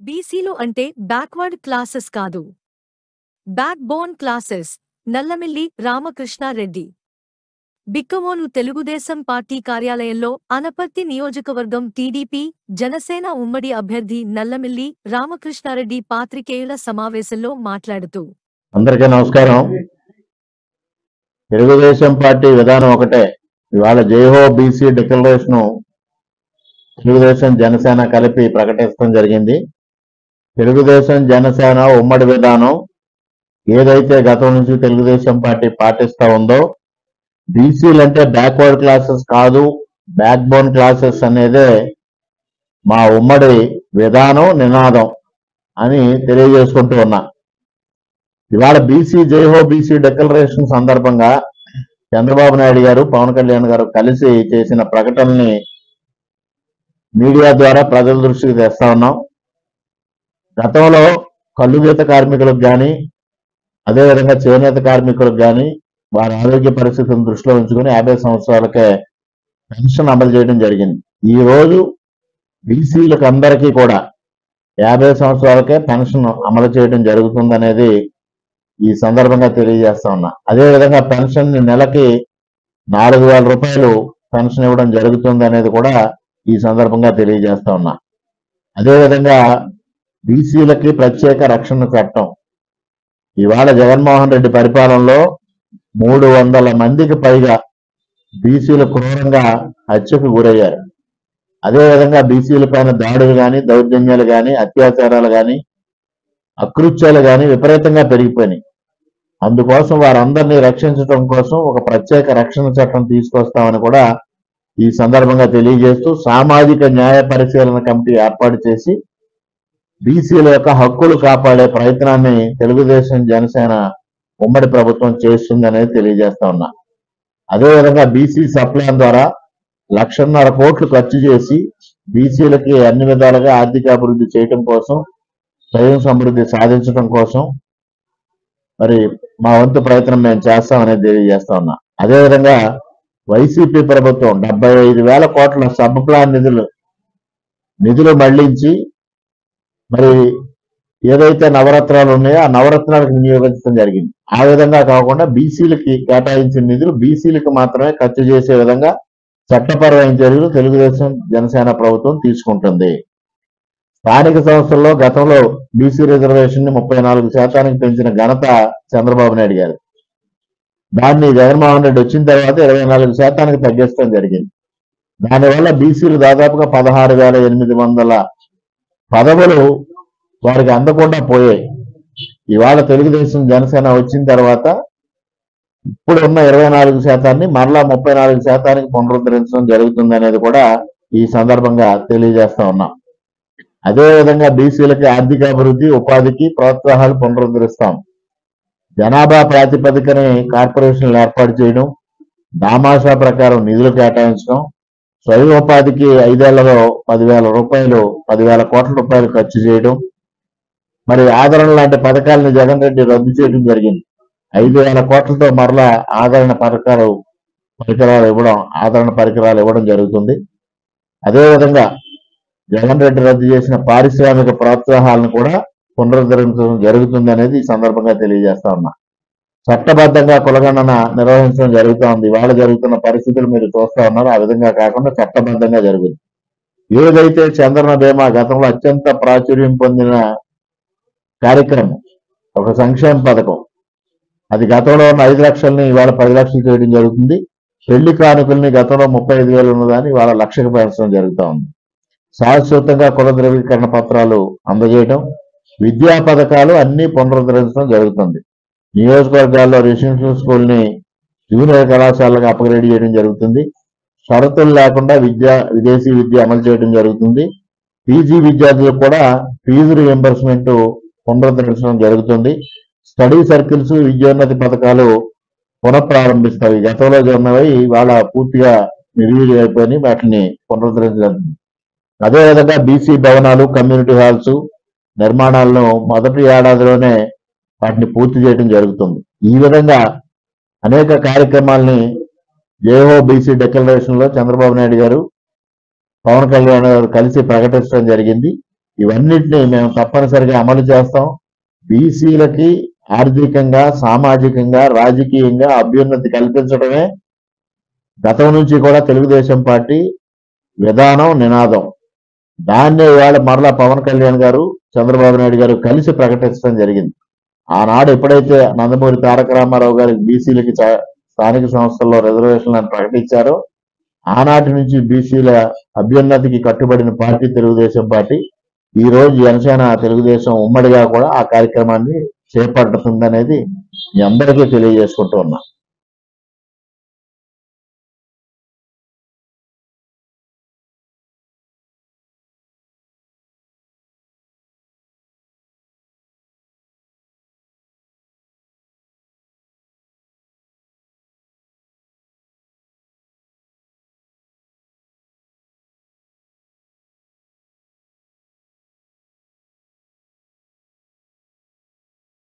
బీసీలు అంటే backward classes కాదు. Backbone classes Nallamilli Ramakrishna Reddy బిక్కమోను తెలుగుదేశం పార్టీ కార్యాలయంలో అనపర్తి నియోజకవర్గం టీడీపీ జనసేన ఉమ్మడి అభ్యర్థి నల్లమిల్లి రామకృష్ణారెడ్డి పాత్రికేయుల సమావేశంలో మాట్లాడుతూ అందరికీ నమస్కారం. తెలుగుదేశం పార్టీ విధానం ఒకటే. ఇవాళ జైహో బీసీ డిక్లరేషన్ తెలుగుదేశం జనసేన కలిపి ప్రకటించడం జరిగింది. తెలుగుదేశం జనసేన ఉమ్మడి విధానం ఏదైతే గతం నుంచి తెలుగుదేశం పార్టీ పాటిస్తా ఉందో బీసీలు అంటే బ్యాక్వర్డ్ క్లాసెస్ కాదు బ్యాక్ బోన్ క్లాసెస్ అనేదే మా ఉమ్మడి విధానం నినాదం అని తెలియజేసుకుంటూ ఉన్నా. ఇవాళ బీసీ జైహో బీసీ డిక్లరేషన్ సందర్భంగా చంద్రబాబు నాయుడు గారు పవన్ కళ్యాణ్ గారు కలిసి చేసిన ప్రకటనని మీడియా ద్వారా ప్రజల దృష్టికి తెస్తా ఉన్నాం. గతంలో కల్లుగీత కార్మికులకు కానీ అదేవిధంగా చేనేత కార్మికులకు కానీ వారి ఆరోగ్య పరిస్థితులను దృష్టిలో ఉంచుకొని యాభై సంవత్సరాలకే పెన్షన్ అమలు చేయడం జరిగింది. ఈ రోజు బీసీలకు అందరికీ కూడా యాభై సంవత్సరాలకే పెన్షన్ అమలు చేయడం జరుగుతుందనేది ఈ సందర్భంగా తెలియజేస్తా ఉన్నా. అదేవిధంగా పెన్షన్ నెలకి నాలుగు వేల రూపాయలు పెన్షన్ ఇవ్వడం జరుగుతుంది అనేది కూడా ఈ సందర్భంగా తెలియజేస్తా ఉన్నా. అదేవిధంగా బీసీలకి ప్రత్యేక రక్షణ చట్టం. ఇవాళ జగన్మోహన్ రెడ్డి పరిపాలనలో మూడు వందల మందికి పైగా బీసీలు క్రూరంగా హత్యకు గురయ్యారు. అదేవిధంగా బీసీల పైన దాడులు కానీ దౌర్జన్యాలు కానీ అత్యాచారాలు కానీ అకృత్యాలు కానీ విపరీతంగా పెరిగిపోయినాయి. అందుకోసం వారందరినీ రక్షించడం కోసం ఒక ప్రత్యేక రక్షణ చట్టం తీసుకొస్తామని కూడా ఈ సందర్భంగా తెలియజేస్తూ సామాజిక న్యాయ పరిశీలన కమిటీ ఏర్పాటు చేసి బీసీల యొక్క హక్కులు కాపాడే ప్రయత్నాన్ని తెలుగుదేశం జనసేన ఉమ్మడి ప్రభుత్వం చేస్తుంది అనేది తెలియజేస్తా ఉన్నా. అదేవిధంగా బీసీ సప్లాన్ ద్వారా లక్షన్నర కోట్లు ఖర్చు చేసి బీసీలకి అన్ని విధాలుగా ఆర్థిక అభివృద్ధి చేయటం కోసం స్వయం సమృద్ధి సాధించడం కోసం మరి మా వంతు ప్రయత్నం మేము చేస్తామనేది తెలియజేస్తా ఉన్నా. అదేవిధంగా వైసీపీ ప్రభుత్వం డెబ్బై ఐదు వేల కోట్ల సబ్ ప్లాన్ నిధులు నిధులు మళ్ళించి మరి ఏదైతే నవరత్నాలు ఉన్నాయో ఆ నవరత్నాలకు వినియోగించడం జరిగింది. ఆ విధంగా కాకుండా బీసీలకి కేటాయించిన నిధులు బీసీలకు మాత్రమే ఖర్చు చేసే విధంగా చట్టపరమైన చర్యలు తెలుగుదేశం జనసేన ప్రభుత్వం తీసుకుంటుంది. స్థానిక సంస్థల్లో గతంలో బీసీ రిజర్వేషన్ని ముప్పై నాలుగు శాతానికి పెంచిన ఘనత చంద్రబాబు నాయుడు గారు. దాన్ని జగన్మోహన్ రెడ్డి వచ్చిన తర్వాత ఇరవై నాలుగు శాతానికి తగ్గించడం జరిగింది. దానివల్ల బీసీలు దాదాపుగా పదహారు వేల ఎనిమిది వందల పదవులు వారికి అందకుండా పోయాయి. ఇవాళ తెలుగుదేశం జనసేన వచ్చిన తర్వాత ఇప్పుడు ఉన్న ఇరవై నాలుగు శాతాన్ని మరలా ముప్పై నాలుగు శాతానికి పునరుద్ధరించడం జరుగుతుంది అనేది కూడా ఈ సందర్భంగా తెలియజేస్తా ఉన్నాం. అదేవిధంగా బీసీలకి ఆర్థిక అభివృద్ధి ఉపాధికి ప్రోత్సాహాలు పునరుద్ధరిస్తాం. జనాభా ప్రాతిపదికని కార్పొరేషన్లు ఏర్పాటు చేయడం దామాషా ప్రకారం నిధులు కేటాయించడం స్వయం ఉపాధికి ఐదేళ్ళలో పదివేల రూపాయలు పదివేల కోట్ల రూపాయలు ఖర్చు చేయడం మరి ఆదరణ లాంటి పథకాలను జగన్ రెడ్డి రద్దు చేయడం జరిగింది. ఐదు వేల కోట్లతో మరలా ఆదరణ పథకాలు పరికరాలు ఇవ్వడం ఆదరణ పరికరాలు ఇవ్వడం జరుగుతుంది. అదేవిధంగా జగన్ రెడ్డి రద్దు చేసిన పారిశ్రామిక ప్రోత్సాహాలను కూడా పునరుద్ధరించడం జరుగుతుంది అనేది ఈ సందర్భంగా తెలియజేస్తా ఉన్నా. చట్టబద్ధంగా కులగణన నిర్వహించడం జరుగుతూ ఉంది ఇవాళ జరుగుతున్న పరిస్థితులు మీరు చూస్తా ఉన్నారు. ఆ విధంగా కాకుండా చట్టబద్ధంగా జరుగుతుంది ఏదైతే చంద్రన బీమా గతంలో అత్యంత ప్రాచుర్యం పొందిన కార్యక్రమం ఒక సంక్షేమ పథకం అది గతంలో ఉన్న ఐదు లక్షల్ని ఇవాళ పది లక్షలు చేయడం జరుగుతుంది. పెళ్ళి కానుకల్ని గతంలో ముప్పై ఐదు వేలు ఉన్నదాన్ని ఇవాళ లక్షకు పెంచడం జరుగుతూ ఉంది. శాశ్వతంగా కుల ధృవీకరణ పత్రాలు అందజేయడం విద్యా పథకాలు అన్ని పునరుద్ధరించడం జరుగుతుంది. నియోజకవర్గాల్లో రెసిడెన్షియల్ స్కూల్ని జూనియర్ కళాశాలకు అప్గ్రేడ్ చేయడం జరుగుతుంది. షరతులు లేకుండా విద్య విదేశీ విద్య అమలు చేయడం జరుగుతుంది. పీజీ విద్యార్థులకు కూడా ఫీజు రియంబర్స్మెంట్ పునరుద్ధరించడం జరుగుతుంది. స్టడీ సర్కిల్స్ విద్యోన్నతి పథకాలు పునఃప్రారంభిస్తాయి. గతంలో జరిగినవి వాళ్ళ పూర్తిగా నిర్వీర్యం అయిపోయి వాటిని పునరుద్ధరించడం అదేవిధంగా బీసీ భవనాలు కమ్యూనిటీ హాల్స్ నిర్మాణాలను మొదటి ఏడాదిలోనే వాటిని పూర్తి చేయడం జరుగుతుంది. ఈ విధంగా అనేక కార్యక్రమాల్ని జేఓ బీసీ లో చంద్రబాబు నాయుడు గారు పవన్ కళ్యాణ్ గారు కలిసి ప్రకటించడం జరిగింది. ఇవన్నిటిని మేము తప్పనిసరిగా అమలు చేస్తాం. బీసీలకి ఆర్థికంగా సామాజికంగా రాజకీయంగా అభ్యున్నతి కల్పించడమే గతం నుంచి కూడా తెలుగుదేశం పార్టీ విధానం నినాదం. దాన్నే ఇవాళ మరలా పవన్ కళ్యాణ్ గారు చంద్రబాబు నాయుడు గారు కలిసి ప్రకటించడం జరిగింది. ఆనాడు ఎప్పుడైతే నందమూరి తారక రామారావు గారి బీసీలకి స్థానిక సంస్థల్లో రిజర్వేషన్లను ప్రకటించారో ఆనాటి నుంచి బీసీల అభ్యున్నతికి కట్టుబడిన పార్టీ తెలుగుదేశం పార్టీ. ఈ రోజు జనసేన తెలుగుదేశం ఉమ్మడిగా కూడా ఆ కార్యక్రమాన్ని చేపడుతుందనేది మీ అందరికీ తెలియజేసుకుంటూ ఉన్నా.